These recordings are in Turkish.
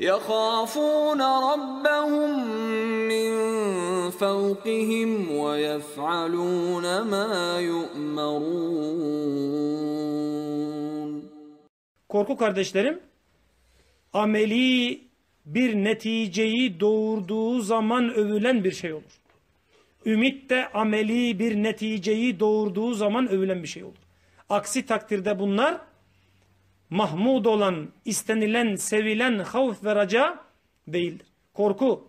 يخافون ربهم من فوقهم ويفعلون ما يؤمرون Korku kardeşlerim ameli bir neticeyi doğurduğu zaman övülen bir şey olur. Ümit de ameli bir neticeyi doğurduğu zaman övülen bir şey olur. Aksi takdirde bunlar mahmud olan, istenilen, sevilen havf ve raca değildir. Korku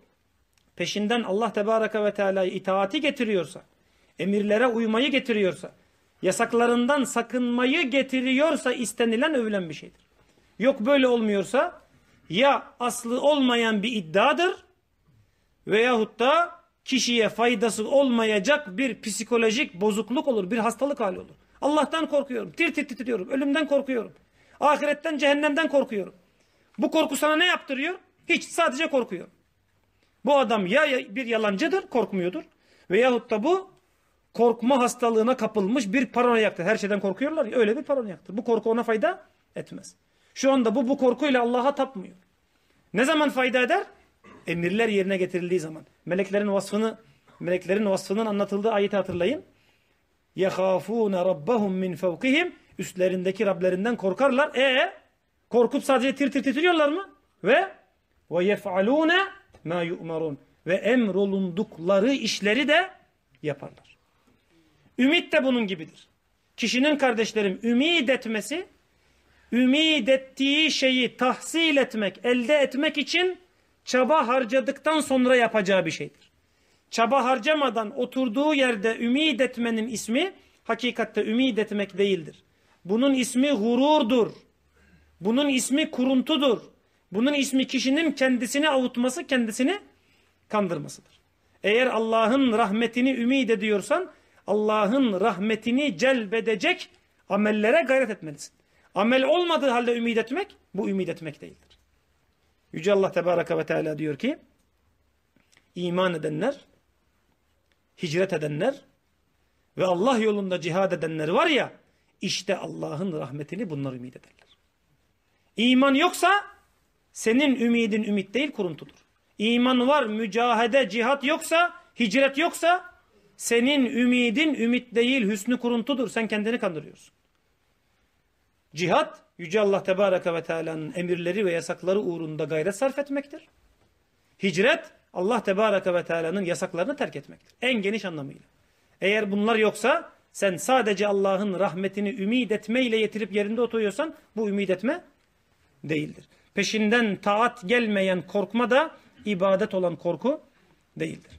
peşinden Allah Tebareke ve Teala'yı itaati getiriyorsa, emirlere uymayı getiriyorsa, yasaklarından sakınmayı getiriyorsa istenilen övülen bir şeydir. Yok böyle olmuyorsa ya aslı olmayan bir iddiadır veyahut da kişiye faydası olmayacak bir psikolojik bozukluk olur, bir hastalık hali olur. Allah'tan korkuyorum, tir tir titriyorum, ölümden korkuyorum. Ahiretten, cehennemden korkuyorum. Bu korku sana ne yaptırıyor? Hiç, sadece korkuyor. Bu adam ya bir yalancıdır, korkmuyordur. Veyahut da bu korkma hastalığına kapılmış bir paranoyaktır. Her şeyden korkuyorlar ya, öyle bir paranoyaktır. Bu korku ona fayda etmez. Şu anda bu bu korkuyla Allah'a tapmıyor. Ne zaman fayda eder? Emirler yerine getirildiği zaman. Meleklerin vasfını, meleklerin vasfının anlatıldığı ayeti hatırlayın. يَخَافُونَ رَبَّهُمْ مِنْ فَوْقِهِمْ üstlerindeki Rablerinden korkarlar. E korkup sadece tir tir titriyorlar mı? Ve ve yef'alune ma yu'marun ve emrolundukları işleri de yaparlar. Ümit de bunun gibidir. Kişinin kardeşlerim ümid etmesi, ümid ettiği şeyi tahsil etmek, elde etmek için çaba harcadıktan sonra yapacağı bir şeydir. Çaba harcamadan oturduğu yerde ümid etmenin ismi hakikatte ümid etmek değildir. Bunun ismi gururdur. Bunun ismi kuruntudur. Bunun ismi kişinin kendisini avutması, kendisini kandırmasıdır. Eğer Allah'ın rahmetini ümid ediyorsan Allah'ın rahmetini celbedecek amellere gayret etmelisin. Amel olmadığı halde ümid etmek bu ümid etmek değildir. Yüce Allah Tebaraka ve Teala diyor ki iman edenler, hicret edenler ve Allah yolunda cihad edenler var ya işte Allah'ın rahmetini bunlar ümid ederler. İman yoksa senin ümidin ümit değil kuruntudur. İman var, mücahede, cihat yoksa, hicret yoksa senin ümidin ümit değil, hüsnü kuruntudur. Sen kendini kandırıyorsun. Cihat, Yüce Allah Tebareke ve Teala'nın emirleri ve yasakları uğrunda gayret sarf etmektir. Hicret, Allah Tebareke ve Teala'nın yasaklarını terk etmektir. En geniş anlamıyla. Eğer bunlar yoksa sen sadece Allah'ın rahmetini ümit etmeyle yetirip yerinde oturuyorsan bu ümit etme değildir. Peşinden taat gelmeyen korkma da ibadet olan korku değildir.